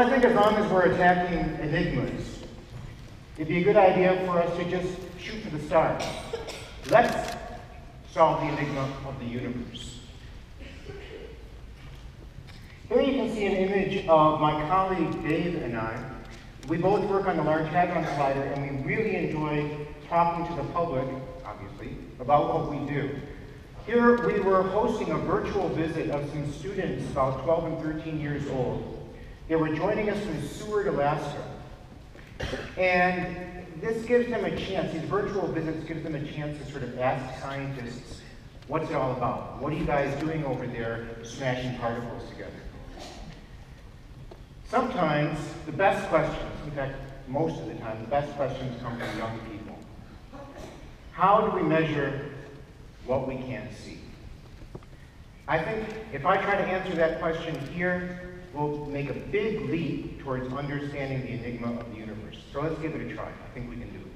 I think as long as we're attacking enigmas, it'd be a good idea for us to just shoot for the stars. Let's solve the enigma of the universe. Here you can see an image of my colleague Dave and I. We both work on the Large Hadron Collider, and we really enjoy talking to the public, obviously, about what we do. Here we were hosting a virtual visit of some students about 12 and 13 years old. They were joining us from Seward, Alaska. And this gives them a chance, these virtual visits gives them a chance to sort of ask scientists, what's it all about? What are you guys doing over there smashing particles together? Sometimes the best questions, in fact, most of the time, the best questions come from young people. How do we measure what we can't see? I think if I try to answer that question here, we'll make a big leap towards understanding the enigma of the universe. So let's give it a try. I think we can do it.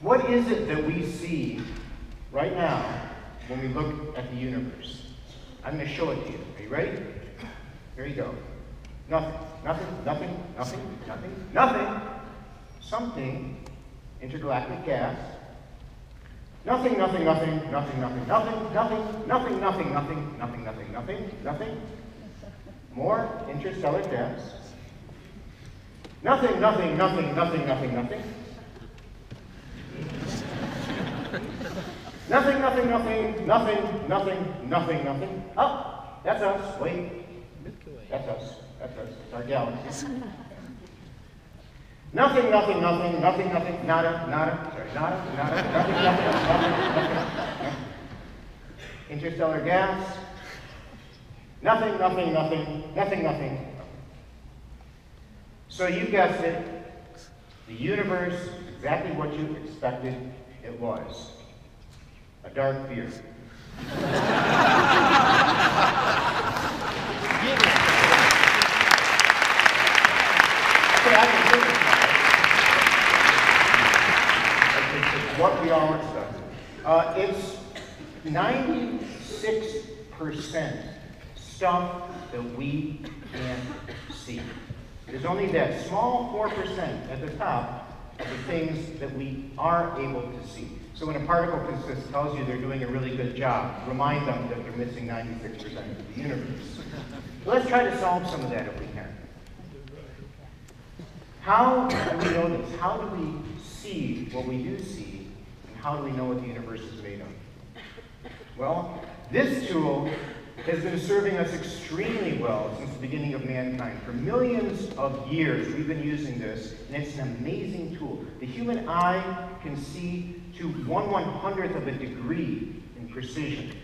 What is it that we see right now when we look at the universe? I'm going to show it to you. Are you ready? Here you go. Nothing, nothing, nothing, nothing, nothing, nothing. Something, intergalactic gas. Nothing, nothing, nothing, nothing, nothing, nothing, nothing, nothing, nothing, nothing, nothing, nothing, nothing, nothing. More interstellar gas. Nothing, nothing, nothing, nothing, nothing, nothing. Nothing, nothing, nothing, nothing, nothing, nothing, nothing. Oh, that's us. Wait. That's us. That's us. It's our galaxy. nothing, nothing, nothing, nothing, nothing, nada, nada, nada, nada, nothing, nothing, nothing, nothing. Interstellar gas. Nothing, nothing, nothing, nothing, nothing. So you guessed it. The universe exactly what you expected it was. A dark beer. It's what we all expect. Uh, it's 96% stuff that we can't see. There's only that small 4% at the top of the things that we are able to see. So when a particle physicist tells you they're doing a really good job, remind them that they're missing 96% of the universe. Let's try to solve some of that if we can. How do we know this? How do we see what we do see? How do we know what the universe is made of? Well, this tool has been serving us extremely well since the beginning of mankind. For millions of years, we've been using this, and it's an amazing tool. The human eye can see to one one hundredth of a degree in precision.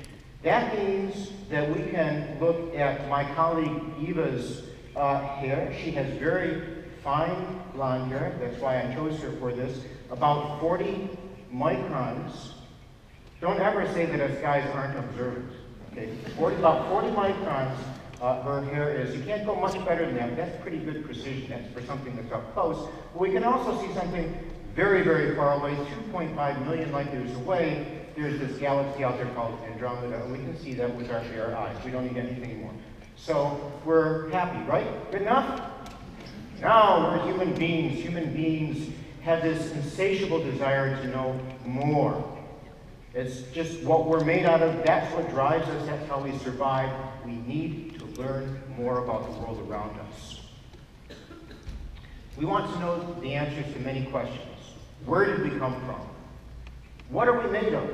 That means that we can look at my colleague Eva's uh, hair. She has very fine blonde hair. That's why I chose her for this. About 40 microns. Don't ever say that us guys aren't observant. Okay, 40, about 40 microns uh, her hair is. You can't go much better than that. That's pretty good precision. That's for something that's up close. But we can also see something very, very far away, 2.5 million light years away. There's this galaxy out there called Andromeda, and we can see that with our bare eyes. We don't need anything more. So we're happy, right? Good enough? Now we're human beings. Human beings have this insatiable desire to know more. It's just what we're made out of. That's what drives us. That's how we survive. We need to learn more about the world around us. We want to know the answers to many questions. Where did we come from? What are we made of?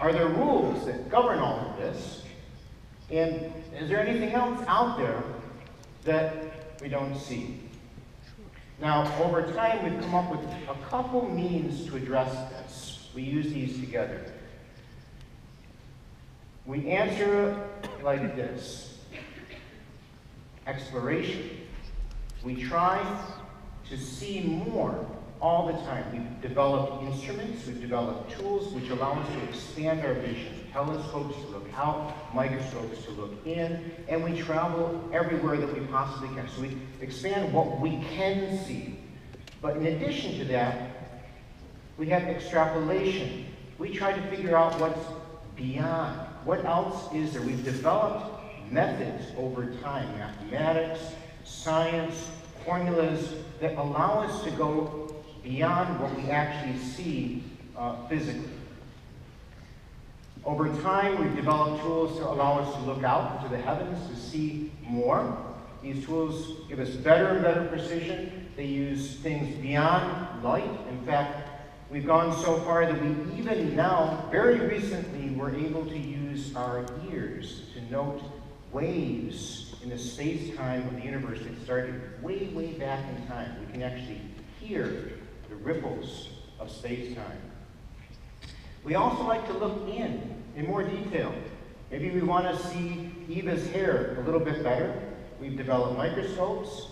Are there rules that govern all of this? And is there anything else out there that we don't see? Now, over time, we've come up with a couple means to address this. We use these together. We answer like this. Exploration. We try to see more all the time. We've developed instruments, we've developed tools which allow us to expand our vision. Telescopes to look out, microscopes to look in, and we travel everywhere that we possibly can. So we expand what we can see. But in addition to that, we have extrapolation. We try to figure out what's beyond. What else is there? We've developed methods over time, mathematics, science, formulas that allow us to go beyond what we actually see uh, physically. Over time, we've developed tools to allow us to look out into the heavens to see more. These tools give us better and better precision. They use things beyond light. In fact, we've gone so far that we even now, very recently, were able to use our ears to note waves in the space-time of the universe that started way, way back in time. We can actually hear the ripples of space-time. We also like to look in, in more detail. Maybe we want to see Eva's hair a little bit better. We've developed microscopes.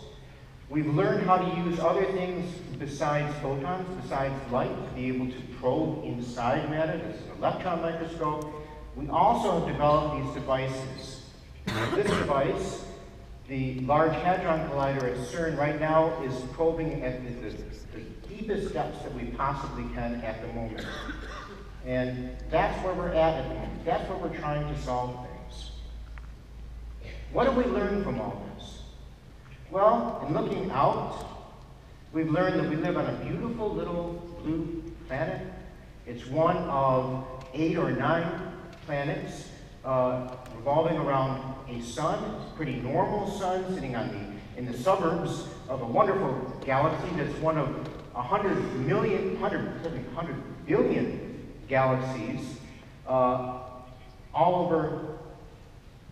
We've learned how to use other things besides photons, besides light, to be able to probe inside matter. This is an electron microscope. We also have developed these devices. This device, the Large Hadron Collider at CERN, right now is probing at the, the, the deepest depths that we possibly can at the moment. And that's where we're at. That's where we're trying to solve things. What have we learned from all this? Well, in looking out, we've learned that we live on a beautiful little blue planet. It's one of eight or nine planets uh, revolving around a sun. It's a pretty normal sun sitting on the in the suburbs of a wonderful galaxy that's one of 100 million, 100, 100 billion galaxies uh, all over,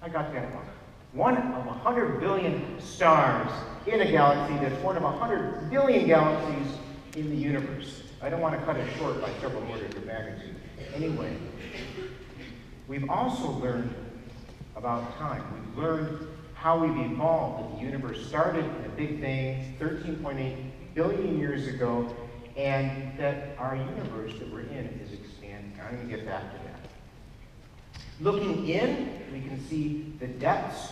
I got that one. One of 100 billion stars in a galaxy that's one of 100 billion galaxies in the universe. I don't want to cut it short by several orders of magnitude. Anyway, we've also learned about time. We've learned how we've evolved, that the universe started in a big bang 13.8 billion years ago, and that our universe that we're in is I'm going to get back to that. Looking in, we can see the depths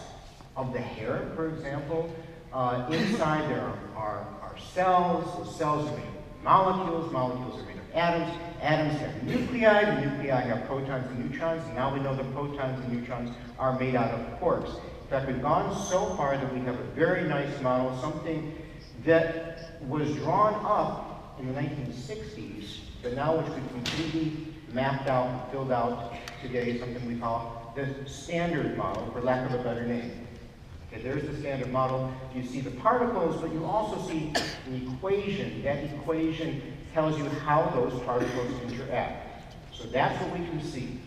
of the hair, for example. Uh, inside there are, are, are cells. Cells are made of molecules. Molecules are made of atoms. Atoms have nuclei. The nuclei have protons and neutrons. And now we know the protons and neutrons are made out of quarks. In fact, we've gone so far that we have a very nice model, something that was drawn up in the 1960s, but now which we completely mapped out and filled out today something we call the standard model, for lack of a better name. Okay, there's the standard model. You see the particles, but you also see an equation. That equation tells you how those particles interact. So that's what we can see.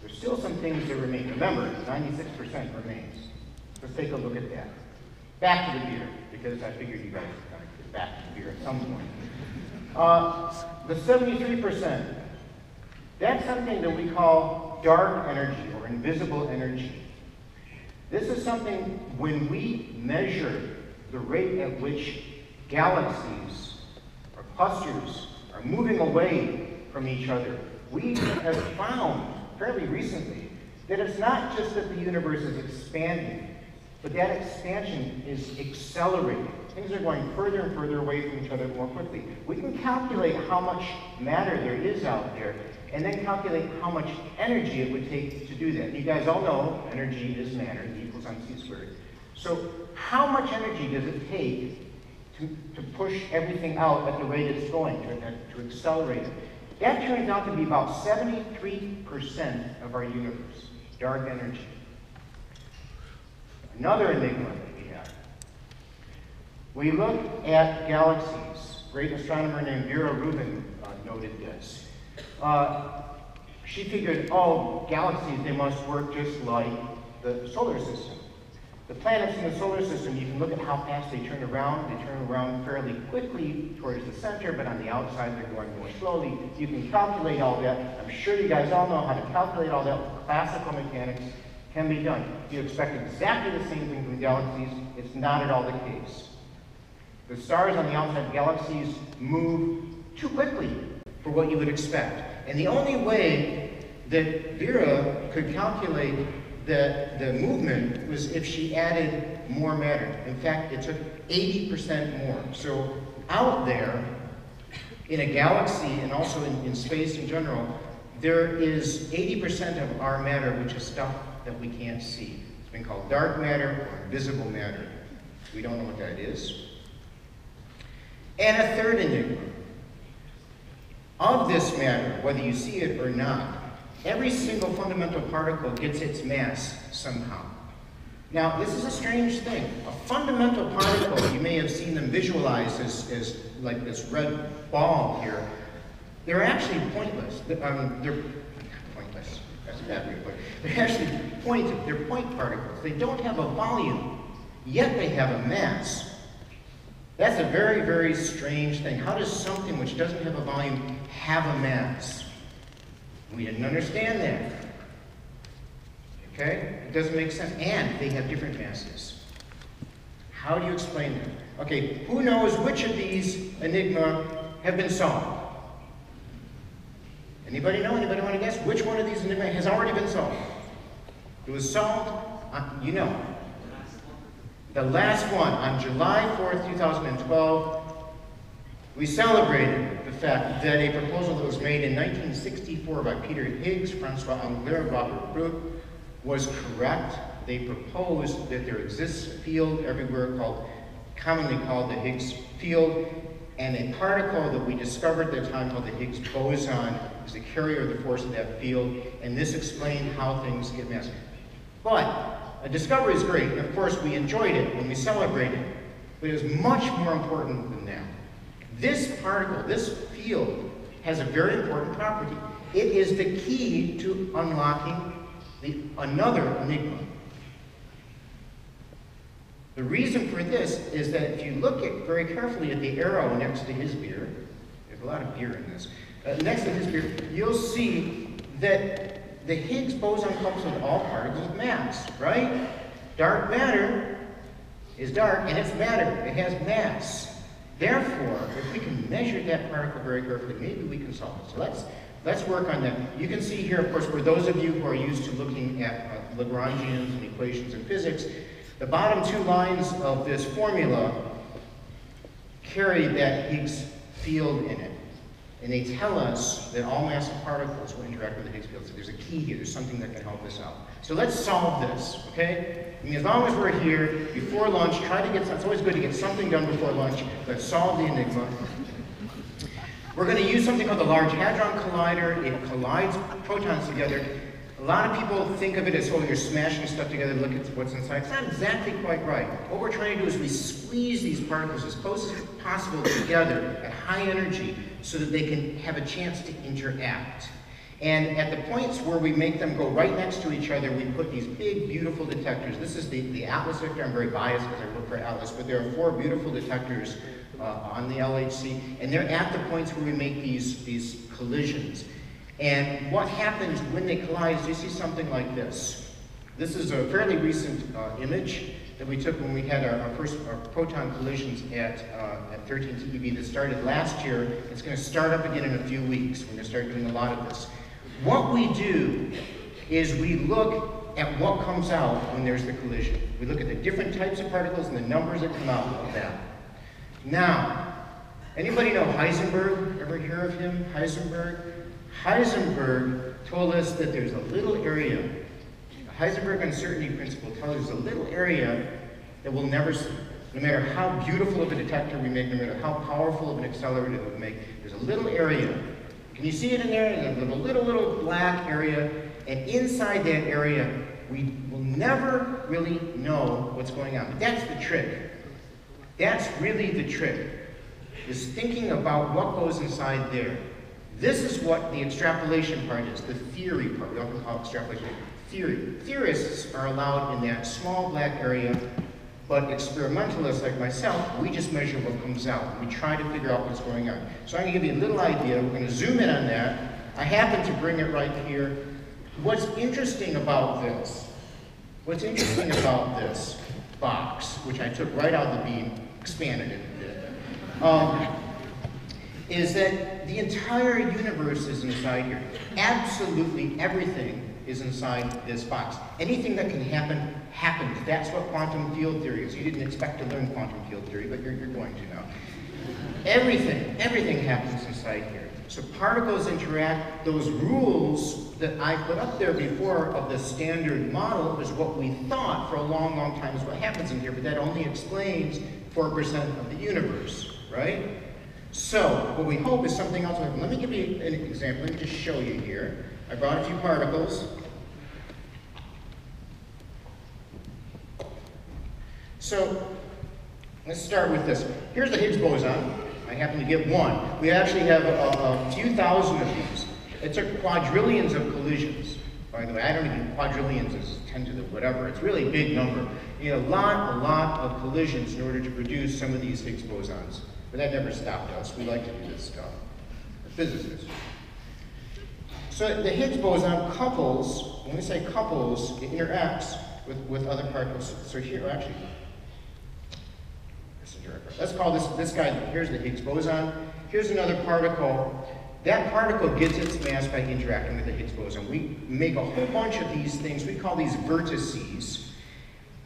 There's still some things that remain. Remember, 96% remains. Let's take a look at that. Back to the beer, because I figured you guys are would get back to the beer at some point. Uh, the 73%, that's something that we call dark energy or invisible energy. This is something when we measure the rate at which galaxies or clusters are moving away from each other, we have found fairly recently that it's not just that the universe is expanding, but that expansion is accelerating. Things are going further and further away from each other more quickly. We can calculate how much matter there is out there, and then calculate how much energy it would take to do that. You guys all know energy is matter, E equals mc squared. So how much energy does it take to, to push everything out at the rate it's going, to, to accelerate it? That turns out to be about 73% of our universe, dark energy. Another enigma we. Look at galaxies. Great astronomer named Vera Rubin uh, noted this. Uh, she figured, oh, galaxies, they must work just like the solar system. The planets in the solar system, you can look at how fast they turn around. They turn around fairly quickly towards the center, but on the outside they're going more slowly. You can calculate all that. I'm sure you guys all know how to calculate all that classical mechanics can be done. You expect exactly the same thing from galaxies. It's not at all the case. The stars on the outside of galaxies move too quickly for what you would expect. And the only way that Vera could calculate the, the movement was if she added more matter. In fact, it took 80% more. So out there, in a galaxy and also in, in space in general, there is 80% of our matter which is stuff that we can't see. It's been called dark matter or invisible matter. We don't know what that is. And a third enigma. Of this matter, whether you see it or not, every single fundamental particle gets its mass somehow. Now, this is a strange thing. A fundamental particle, you may have seen them visualized as, as like this red ball here, they're actually pointless. Um, they're pointless. That's a bad way to. They're actually point, they're point particles. They don't have a volume, yet they have a mass. That's a very, very strange thing. How does something which doesn't have a volume have a mass? We didn't understand that. Okay? It doesn't make sense. And they have different masses. How do you explain that? Okay, who knows which of these enigma have been solved? Anybody know? Anybody want to guess? Which one of these enigma has already been solved? It was solved, uh, you know. The last one, on July 4th, 2012, we celebrated the fact that a proposal that was made in 1964 by Peter Higgs, Francois Englert, and Robert Brout, was correct. They proposed that there exists a field everywhere called, commonly called the Higgs field, and a particle that we discovered at the time called the Higgs boson is the carrier of the force of that field, and this explained how things get messed. But a discovery is great, of course we enjoyed it when we celebrated, but it was much more important than that. This particle, this field, has a very important property. It is the key to unlocking the, another enigma. The reason for this is that if you look at very carefully at the arrow next to his beer, there's a lot of beer in this, uh, next to his beer, you'll see that the Higgs boson comes with all particles mass, right? Dark matter is dark and it's matter, it has mass. Therefore, if we can measure that particle very carefully, maybe we can solve it. So let's, let's work on that. You can see here, of course, for those of you who are used to looking at uh, Lagrangians and equations in physics, the bottom two lines of this formula carry that Higgs field in it. And they tell us that all massive particles will interact with the Higgs field. So there's a key here. There's something that can help us out. So let's solve this, okay? I mean, as long as we're here, before lunch, try to get, it's always good to get something done before lunch. Let's solve the enigma. We're going to use something called the Large Hadron Collider. It collides protons together. A lot of people think of it as, oh, you're smashing stuff together to look at what's inside. It's not exactly quite right. What we're trying to do is we squeeze these particles as close as possible together at high energy so that they can have a chance to interact. And at the points where we make them go right next to each other, we put these big, beautiful detectors. This is the, the Atlas detector. I'm very biased because I work for Atlas, but there are four beautiful detectors uh, on the LHC, and they're at the points where we make these, these collisions. And what happens when they collide is you see something like this. This is a fairly recent uh, image that we took when we had our, our first our proton collisions at, uh, at 13 TeV that started last year. It's going to start up again in a few weeks. We're going to start doing a lot of this. What we do is we look at what comes out when there's the collision. We look at the different types of particles and the numbers that come out of that. Now, anybody know Heisenberg? Ever hear of him, Heisenberg? Heisenberg told us that there's a little area Heisenberg uncertainty principle tells us a little area that we'll never see. No matter how beautiful of a detector we make, no matter how powerful of an accelerator we make, there's a little area. Can you see it in there? There's a little, little black area. And inside that area, we will never really know what's going on. But that's the trick. That's really the trick, is thinking about what goes inside there. This is what the extrapolation part is, the theory part. We often call extrapolation theory. Theorists are allowed in that small black area, but experimentalists like myself, we just measure what comes out. We try to figure out what's going on. So I'm going to give you a little idea. We're to zoom in on that. I happen to bring it right here. What's interesting about this, what's interesting about this box, which I took right out of the beam, expanded it a bit, um, is that the entire universe is inside here. Absolutely everything is inside this box. Anything that can happen, happens. That's what quantum field theory is. You didn't expect to learn quantum field theory, but you're, you're going to now. Everything, everything happens inside here. So particles interact, those rules that I put up there before of the standard model is what we thought for a long, long time is what happens in here, but that only explains 4% of the universe, right? So, what we hope is something else. Let me give you an example. Let me just show you here. I brought a few particles. So, let's start with this. Here's the Higgs boson. I happen to get one. We actually have a, a few thousand of these. It's a quadrillions of collisions. By the way, I don't even, quadrillions is 10 to the whatever. It's really a big number. You need a lot, a lot of collisions in order to produce some of these Higgs bosons. But that never stopped us. We like to do this stuff. physicists. So the Higgs boson couples, when we say couples, it interacts with, with other particles. So here, actually, let's call this, this guy, here's the Higgs boson. Here's another particle. That particle gets its mass by interacting with the Higgs boson. We make a whole bunch of these things. We call these vertices.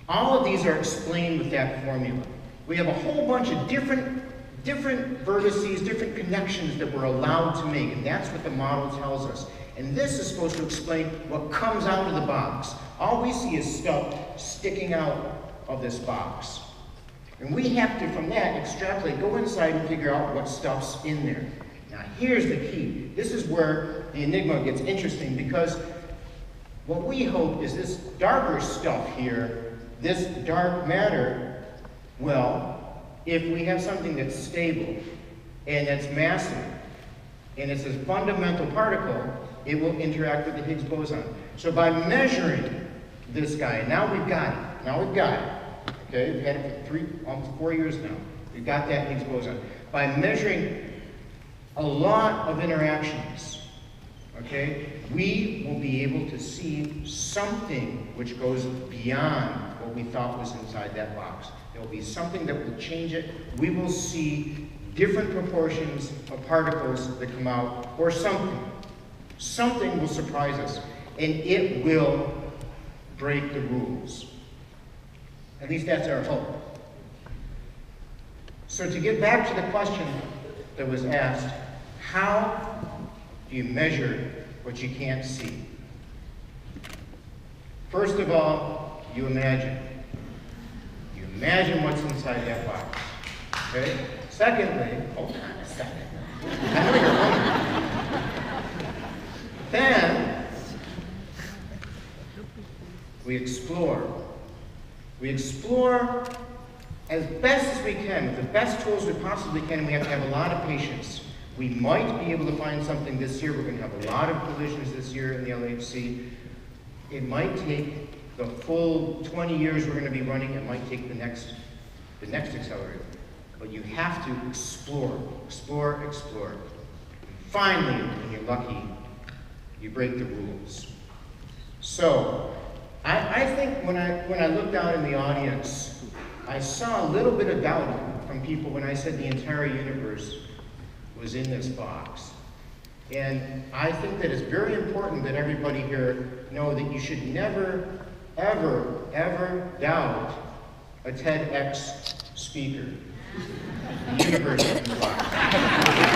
All of these are explained with that formula. We have a whole bunch of different different vertices, different connections that we're allowed to make, and that's what the model tells us. And this is supposed to explain what comes out of the box. All we see is stuff sticking out of this box. And we have to, from that, extrapolate, go inside and figure out what stuff's in there. Now, here's the key. This is where the enigma gets interesting because what we hope is this darker stuff here, this dark matter, well, if we have something that's stable and that's massive and it's a fundamental particle, it will interact with the Higgs boson. So by measuring this guy, now we've got it. Now we've got it. Okay, we've had it for three, almost four years now. We've got that Higgs boson. By measuring a lot of interactions, okay, we will be able to see something which goes beyond what we thought was inside that box. There will be something that will change it. We will see different proportions of particles that come out, or something. Something will surprise us, and it will break the rules. At least that's our hope. So to get back to the question that was asked, how do you measure what you can't see? First of all, you imagine. You imagine what's inside that box. Okay? Secondly, hold on a second. Then, we explore. We explore as best as we can, with the best tools we possibly can, and we have to have a lot of patience. We might be able to find something this year. We're going to have a lot of collisions this year in the LHC. It might take the full 20 years we're going to be running, it might take the next, the next accelerator. But you have to explore, explore, explore. And finally, when you're lucky, you break the rules. So, I, I think when I, when I looked out in the audience, I saw a little bit of doubt from people when I said the entire universe was in this box. And I think that it's very important that everybody here know that you should never ever, ever doubt a TEDx speaker. The universe is